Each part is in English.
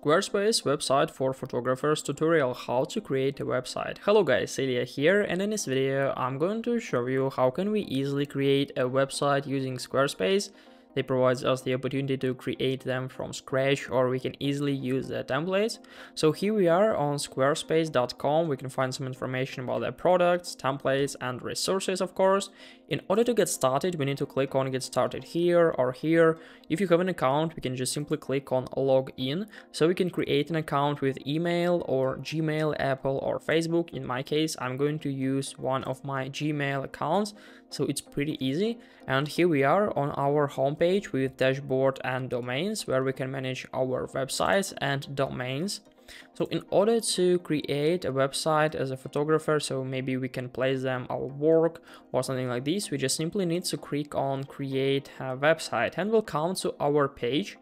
Squarespace website for photographers tutorial how to create a website. Hello guys, Celia here and in this video I'm going to show you how can we easily create a website using Squarespace they provide us the opportunity to create them from scratch or we can easily use the templates. So here we are on squarespace.com. We can find some information about their products, templates and resources of course. In order to get started, we need to click on get started here or here. If you have an account, we can just simply click on log in. So we can create an account with email or Gmail, Apple or Facebook. In my case, I'm going to use one of my Gmail accounts. So it's pretty easy. And here we are on our homepage with dashboard and domains where we can manage our websites and domains. So in order to create a website as a photographer, so maybe we can place them our work or something like this, we just simply need to click on create a website and we'll come to our page.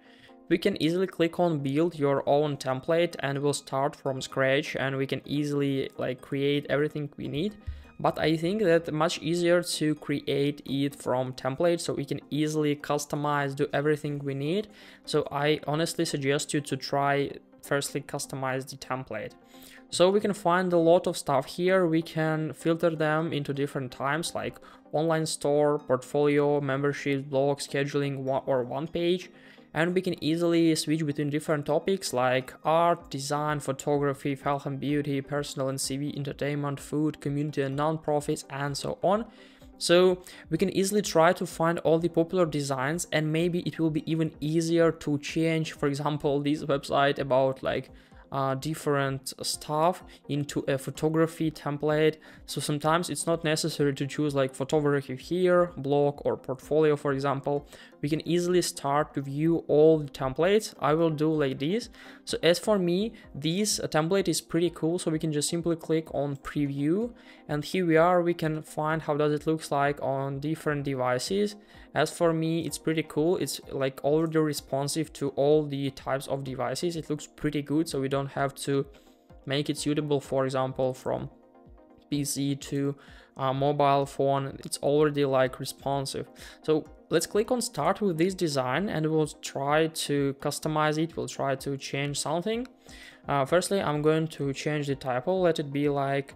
We can easily click on build your own template and we'll start from scratch and we can easily like create everything we need but I think that much easier to create it from template so we can easily customize, do everything we need. So I honestly suggest you to try firstly customize the template. So we can find a lot of stuff here. We can filter them into different times like online store, portfolio, membership, blog, scheduling, or one page. And we can easily switch between different topics like art, design, photography, health and beauty, personal and CV, entertainment, food, community and non-profits, and so on. So we can easily try to find all the popular designs and maybe it will be even easier to change, for example, this website about like uh, different stuff into a photography template. So sometimes it's not necessary to choose like photography here, blog or portfolio, for example. We can easily start to view all the templates. I will do like this. So as for me, this uh, template is pretty cool. So we can just simply click on preview and here we are. We can find how does it looks like on different devices. As for me, it's pretty cool. It's like already responsive to all the types of devices. It looks pretty good. So we don't have to make it suitable, for example, from PC to uh, mobile phone. It's already like responsive. So let's click on start with this design and we'll try to customize it. We'll try to change something. Uh, firstly, I'm going to change the typo. Let it be like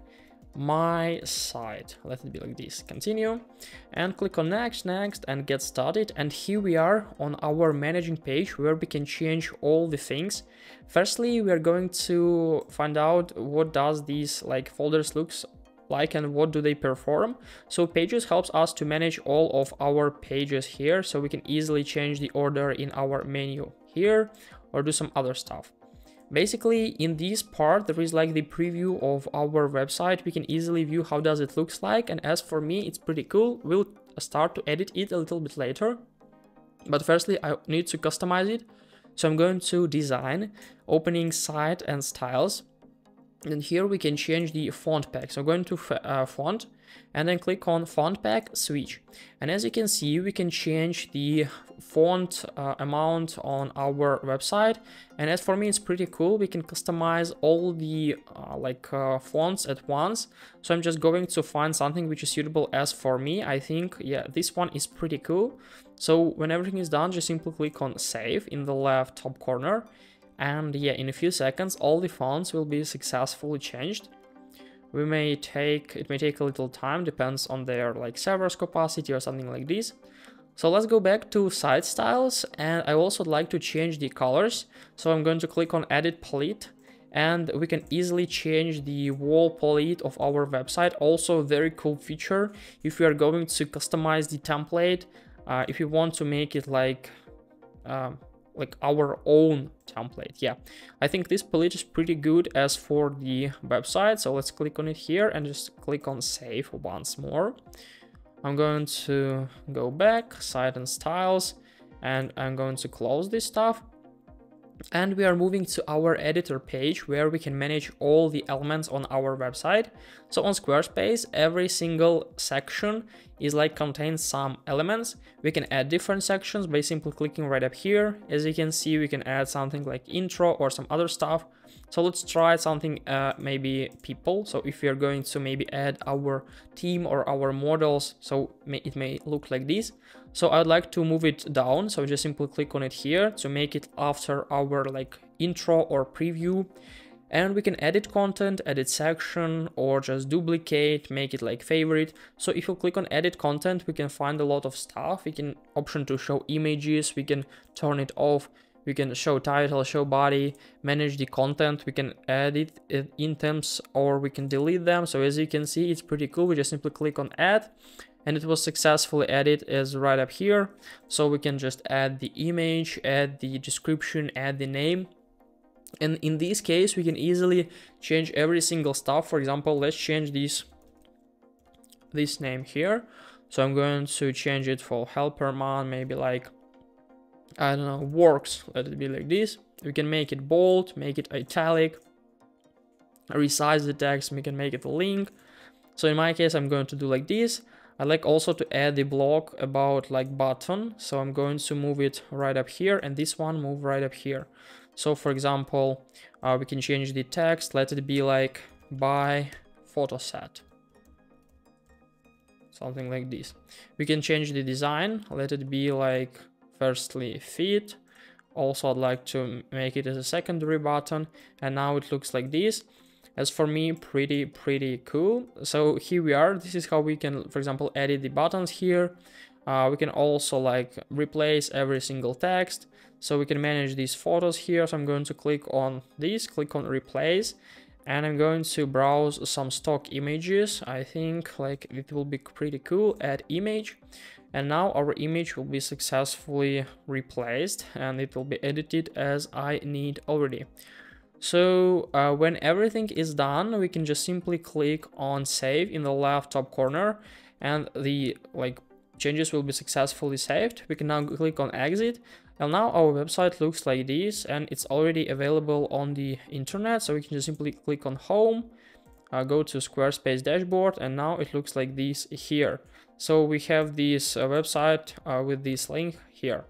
my site let it be like this continue and click on next next and get started and here we are on our managing page where we can change all the things firstly we are going to find out what does these like folders looks like and what do they perform so pages helps us to manage all of our pages here so we can easily change the order in our menu here or do some other stuff Basically, in this part, there is like the preview of our website. We can easily view how does it looks like. And as for me, it's pretty cool. We'll start to edit it a little bit later. But firstly, I need to customize it. So I'm going to design, opening site and styles. And here we can change the font pack. So going to uh, font and then click on font pack switch. And as you can see, we can change the font uh, amount on our website. And as for me, it's pretty cool. We can customize all the uh, like uh, fonts at once. So I'm just going to find something which is suitable as for me. I think, yeah, this one is pretty cool. So when everything is done, just simply click on save in the left top corner and yeah, in a few seconds, all the fonts will be successfully changed. We may take, it may take a little time, depends on their like server's capacity or something like this. So let's go back to site styles and I also like to change the colors. So I'm going to click on edit palette and we can easily change the wall palette of our website. Also very cool feature if you are going to customize the template, uh, if you want to make it like um, like our own template. Yeah, I think this page is pretty good as for the website. So let's click on it here and just click on save once more. I'm going to go back, site and styles, and I'm going to close this stuff. And we are moving to our editor page where we can manage all the elements on our website. So on Squarespace, every single section is like contains some elements. We can add different sections by simply clicking right up here. As you can see, we can add something like intro or some other stuff. So let's try something, uh, maybe people. So if we are going to maybe add our team or our models, so it may look like this. So I'd like to move it down. So just simply click on it here to make it after our like intro or preview. And we can edit content, edit section, or just duplicate, make it like favorite. So if you click on edit content, we can find a lot of stuff. We can option to show images, we can turn it off we can show title, show body, manage the content, we can edit it in terms or we can delete them. So as you can see, it's pretty cool. We just simply click on add and it was successfully added as right up here. So we can just add the image, add the description, add the name. And in this case, we can easily change every single stuff. For example, let's change this, this name here. So I'm going to change it for helper man, maybe like I don't know, works, let it be like this. We can make it bold, make it italic, resize the text, we can make it a link. So in my case, I'm going to do like this. I like also to add the block about like button. So I'm going to move it right up here and this one move right up here. So for example, uh, we can change the text, let it be like buy photo set. Something like this. We can change the design, let it be like firstly feed also I'd like to make it as a secondary button and now it looks like this as for me pretty pretty cool. So here we are. This is how we can for example edit the buttons here. Uh, we can also like replace every single text. So we can manage these photos here. So I'm going to click on this click on replace and I'm going to browse some stock images. I think like it will be pretty cool. Add image. And now our image will be successfully replaced and it will be edited as I need already. So uh, when everything is done, we can just simply click on save in the left top corner and the like changes will be successfully saved. We can now click on exit and now our website looks like this and it's already available on the internet. So we can just simply click on home, uh, go to Squarespace dashboard and now it looks like this here. So we have this uh, website uh, with this link here.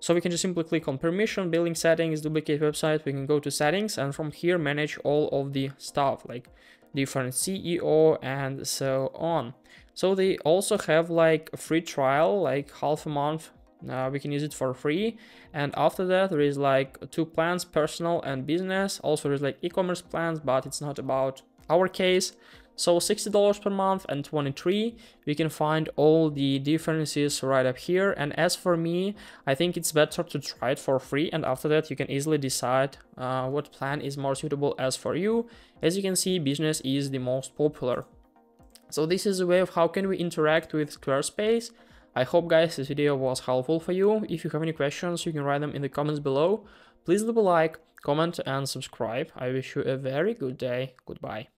So we can just simply click on permission, billing settings, duplicate website. We can go to settings and from here manage all of the stuff like different SEO and so on. So they also have like a free trial, like half a month. Uh, we can use it for free. And after that, there is like two plans, personal and business. Also, there's like e-commerce plans, but it's not about our case. So $60 per month and 23, we can find all the differences right up here. And as for me, I think it's better to try it for free. And after that, you can easily decide uh, what plan is more suitable as for you. As you can see, business is the most popular. So this is a way of how can we interact with Squarespace. I hope guys this video was helpful for you. If you have any questions, you can write them in the comments below. Please leave a like, comment and subscribe. I wish you a very good day. Goodbye.